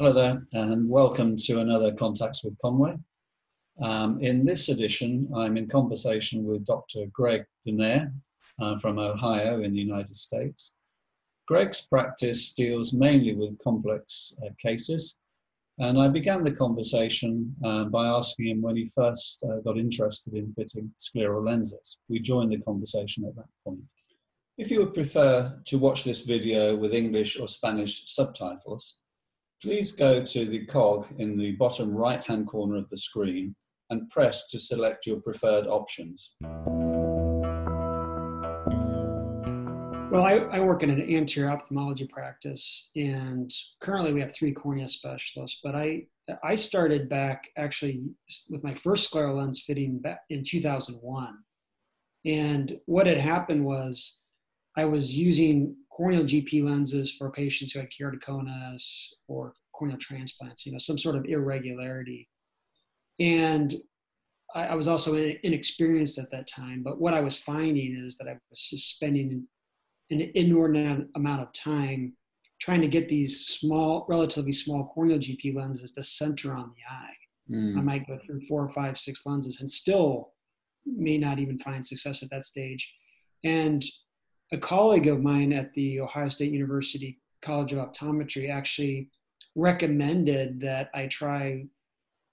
Hello there, and welcome to another Contacts with Conway. Um, in this edition, I'm in conversation with Dr. Greg DeNaeyer uh, from Ohio in the United States. Greg's practice deals mainly with complex uh, cases, and I began the conversation uh, by asking him when he first uh, got interested in fitting scleral lenses. We joined the conversation at that point. If you would prefer to watch this video with English or Spanish subtitles, Please go to the cog in the bottom right hand corner of the screen and press to select your preferred options. Well, I, I, work in an anterior ophthalmology practice, and currently we have three cornea specialists. But I I started back actually with my first scleral lens fitting back in 2001, and what had happened was I was using corneal GP lenses for patients who had keratoconus or corneal transplants, you know, some sort of irregularity. And I, I was also inexperienced at that time, but what I was finding is that I was just spending an inordinate amount of time trying to get these small, relatively small corneal GP lenses to center on the eye. Mm. I might go through four or five, six lenses and still may not even find success at that stage. And a colleague of mine at the Ohio State University College of Optometry actually recommended that I try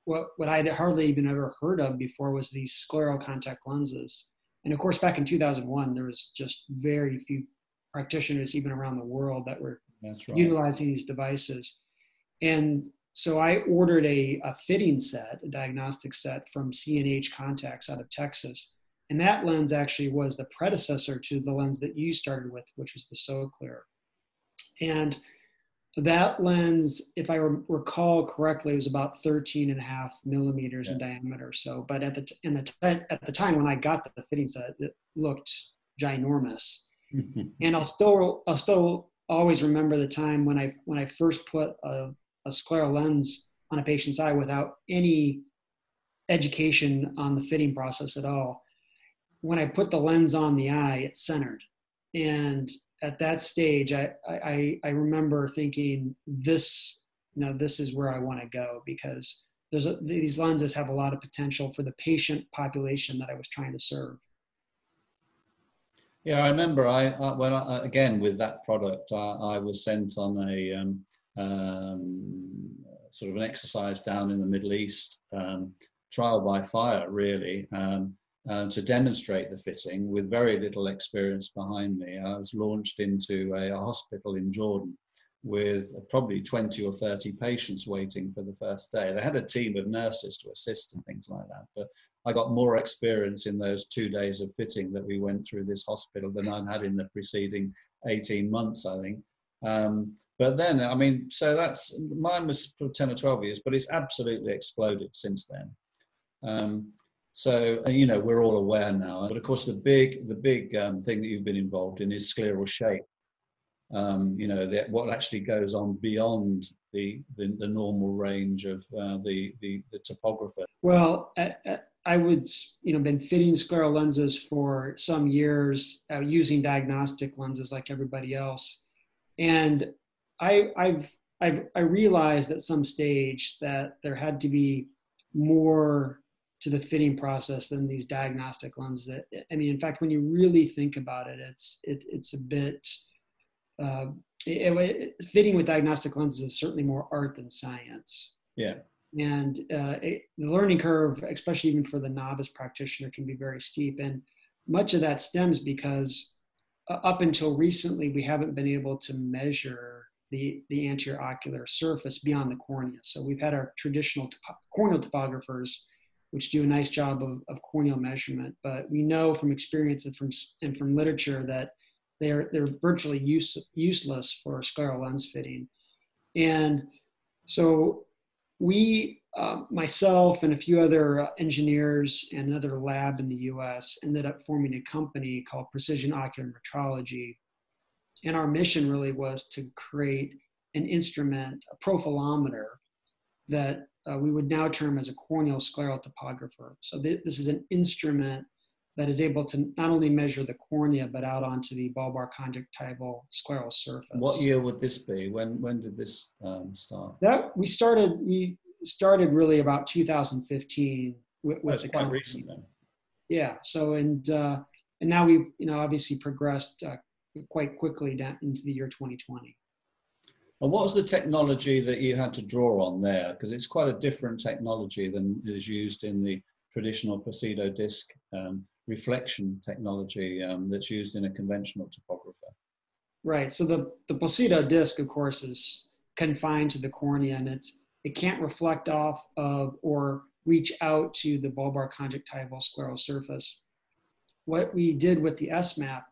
what what I had hardly even ever heard of before was these scleral contact lenses. And of course, back in 2001, there was just very few practitioners, even around the world, that were right. utilizing these devices. And so I ordered a, a fitting set, a diagnostic set from C&H Contacts out of Texas. And that lens actually was the predecessor to the lens that you started with, which was the SoClear. And that lens, if I recall correctly, was about 13 and a half millimeters yeah. in diameter. So, but at the, t- in the t- at the time when I got the fitting set, it looked ginormous. Mm-hmm. And I'll still, I'll still always remember the time when I, when I first put a, a scleral lens on a patient's eye without any education on the fitting process at all when I put the lens on the eye, it's centered. And at that stage, I, I, I remember thinking this, you know, this is where I want to go because there's a, these lenses have a lot of potential for the patient population that I was trying to serve. Yeah, I remember. I, I when I, again with that product, I, I was sent on a um, um, sort of an exercise down in the Middle East, um, trial by fire, really. Um, uh, to demonstrate the fitting with very little experience behind me. I was launched into a, a, hospital in Jordan with probably 20 or 30 patients waiting for the first day. They had a team of nurses to assist and things like that, but I got more experience in those two days of fitting that we went through this hospital than I'd had in the preceding 18 months, I think. Um, but then, I mean, so that's mine was 10 or 12 years, but it's absolutely exploded since then. Um, so uh, you know we're all aware now. But of course, the big the big um, thing that you've been involved in is scleral shape. Um, you know the, what actually goes on beyond the the, the normal range of uh, the, the, the topographer. Well, I would you know been fitting scleral lenses for some years, uh, using diagnostic lenses like everybody else, and I I've I've I realized at some stage that there had to be more to the fitting process than these diagnostic lenses. I mean, in fact, when you really think about it, it's it, it's a bit uh, it, it, fitting with diagnostic lenses is certainly more art than science. Yeah. And uh, the learning curve, especially even for the novice practitioner, can be very steep. And much of that stems because uh, up until recently, we haven't been able to measure the, the anterior ocular surface beyond the cornea. So we've had our traditional topo- corneal topographers which do a nice job of, of corneal measurement. But we know from experience and from and from literature that they're they're virtually use, useless for scleral lens fitting. And so we, uh, myself and a few other engineers and another lab in the U.S. ended up forming a company called Precision Ocular Metrology, and our mission really was to create an instrument, a profilometer, that uh, we would now term as a corneal scleral topographer. So th- this is an instrument that is able to not only measure the cornea but out onto the bulbar conjunctival scleral surface. What year would this be? When when did this um, start? That we started we started really about 2015 with, with That's the quite company. recent then. Yeah. So and uh, and now we've you know obviously progressed uh, quite quickly down into the year 2020. And what was the technology that you had to draw on there? Because it's quite a different technology than is used in the traditional Placido disc um, reflection technology um, that's used in a conventional topographer. Right. So the the Placido disc, of course, is confined to the cornea, and it's it can't reflect off of or reach out to the bulbar conjunctival scleral surface. What we did with the SMAP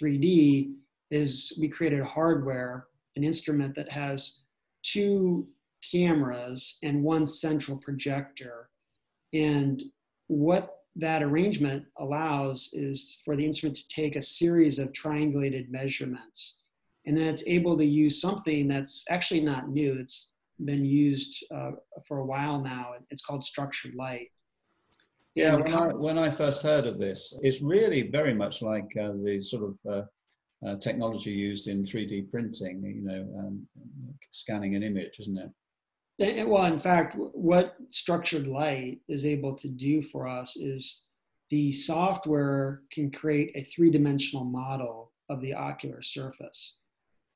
3D is we created hardware, an instrument that has two cameras and one central projector. And what that arrangement allows is for the instrument to take a series of triangulated measurements. And then it's able to use something that's actually not new. It's been used uh, for a while now. It's called structured light. Yeah, when I, when I first heard of this, it's really very much like uh, the sort of uh, uh, technology used in 3D printing, you know, um, scanning an image, isn't it? Well, in fact, what structured light is able to do for us is the software can create a three dimensional model of the ocular surface.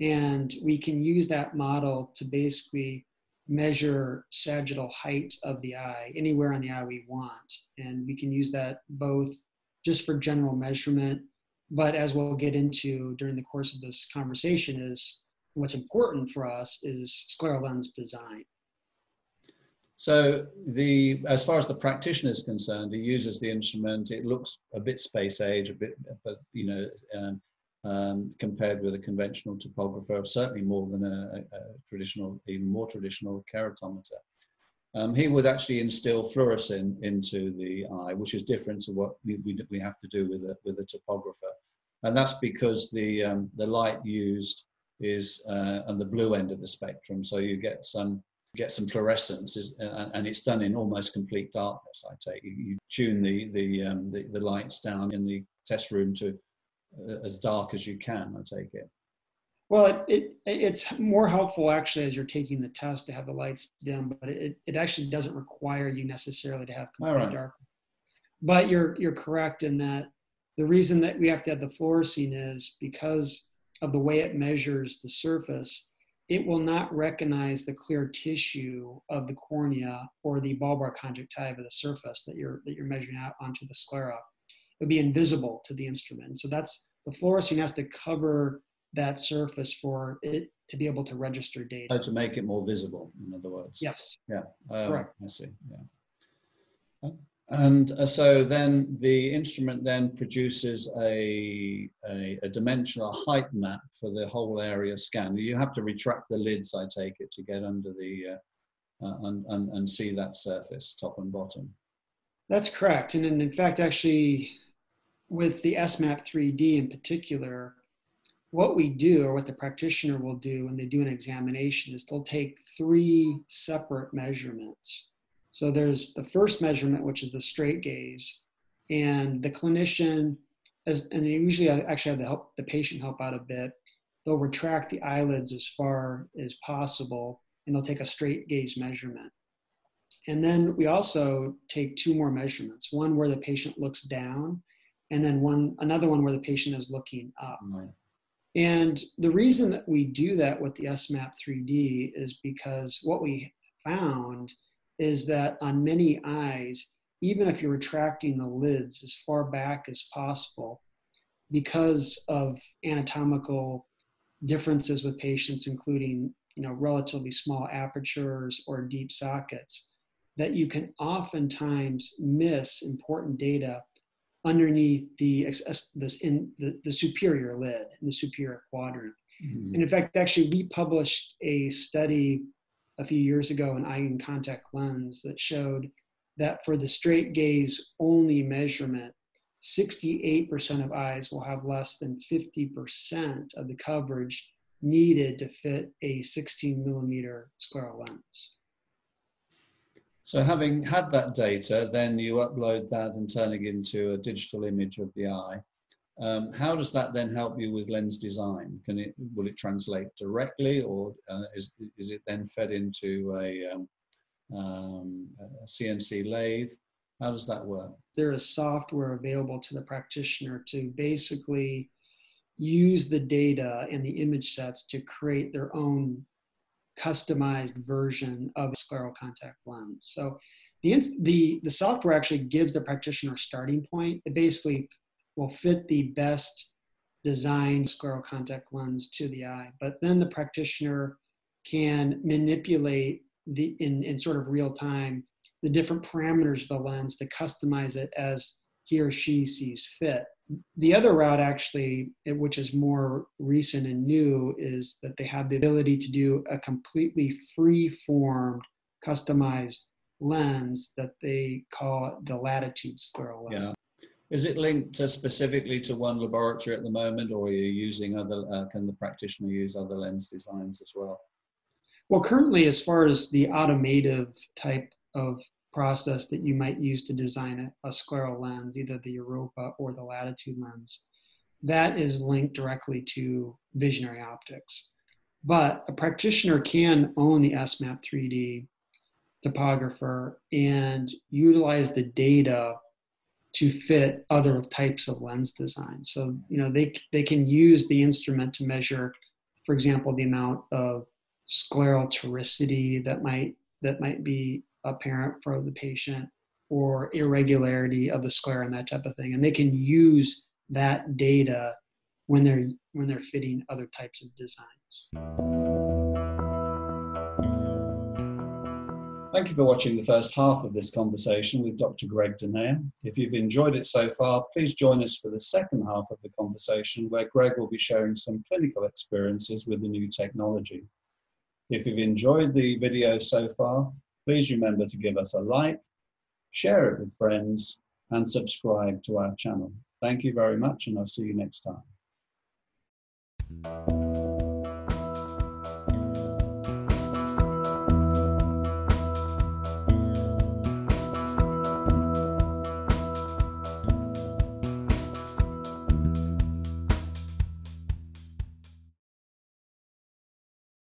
And we can use that model to basically measure sagittal height of the eye anywhere on the eye we want. And we can use that both just for general measurement, but as we'll get into during the course of this conversation, is what's important for us is scleral lens design. So the as far as the practitioner is concerned, he uses the instrument. It looks a bit space age, a bit, but you know, um, um, compared with a conventional topographer, certainly more than a, a traditional, even more traditional keratometer. Um, he would actually instill fluorescein into the eye, which is different to what we, we, we have to do with a, with a topographer. And that's because the, um, the light used is uh, on the blue end of the spectrum. So you get some get some fluorescence is, uh, and it's done in almost complete darkness i take you, you tune the the, um, the the lights down in the test room to uh, as dark as you can i take it Well, it, it it's more helpful actually as you're taking the test to have the lights dim, but it, it actually doesn't require you necessarily to have complete right. dark. But you're you're correct in that the reason that we have to have the fluorescein is because of the way it measures the surface. It will not recognize the clear tissue of the cornea or the bulbar conjunctiva, of the surface that you're that you're measuring out onto the sclera. It would be invisible to the instrument. So that's the fluorescein has to cover that surface for it to be able to register data. oh, to make it more visible in other words Yes. yeah oh, Correct. i see yeah and uh, so then the instrument then produces a, a, a dimensional height map for the whole area scan. You have to retract the lids, I take it, to get under the uh, uh, and, and, and see that surface, top and bottom. That's correct. And in, in fact, actually, with the SMAP 3D in particular, what we do, or what the practitioner will do when they do an examination, is they'll take three separate measurements. So there's the first measurement, which is the straight gaze, and the clinician, as and they usually actually have the help the patient help out a bit. They'll retract the eyelids as far as possible, and they'll take a straight gaze measurement. And then we also take two more measurements, one where the patient looks down, and then one another one where the patient is looking up. Right. And the reason that we do that with the SMAP 3D is because what we found is that on many eyes, even if you're retracting the lids as far back as possible, because of anatomical differences with patients, including you know relatively small apertures or deep sockets, that you can oftentimes miss important data underneath the this in the, the superior lid in the superior quadrant. Mhm. And in fact, actually, we published a study a few years ago an Eye Contact Lens that showed that for the straight gaze only measurement, 68% of eyes will have less than 50% of the coverage needed to fit a 16 millimeter scleral lens. So having had that data, then you upload that and turn it into a digital image of the eye. Um, how does that then help you with lens design? Can it will it translate directly, or uh, is is it then fed into a, um, um, a CNC lathe? How does that work? There is software available to the practitioner to basically use the data and the image sets to create their own customized version of a scleral contact lens. So the, the, the software actually gives the practitioner a starting point. It basically will fit the best designed scleral contact lens to the eye. But then the practitioner can manipulate the in, in sort of real time the different parameters of the lens to customize it as he or she sees fit. The other route, actually, which is more recent and new, is that they have the ability to do a completely free formed, customized lens that they call the latitude scleral lens. Yeah. Is it linked to specifically to one laboratory at the moment, or are you using other? Uh, can the practitioner use other lens designs as well? Well, currently, as far as the automative type of process that you might use to design a, a scleral lens, either the Europa or the latitude lens. That is linked directly to visionary optics. But a practitioner can own the SMAP 3D topographer and utilize the data to fit other types of lens design. So, you know, they, they can use the instrument to measure, for example, the amount of scleral toricity that might that might be apparent for the patient or irregularity of the sclera and that type of thing. And they can use that data when they're when they're fitting other types of designs. Thank you for watching the first half of this conversation with Dr. Greg DeNaeyer. If you've enjoyed it so far, please join us for the second half of the conversation where Greg will be sharing some clinical experiences with the new technology. If you've enjoyed the video so far, Please remember to give us a like, share it with friends, and subscribe to our channel. Thank you very much, and I'll see you next time.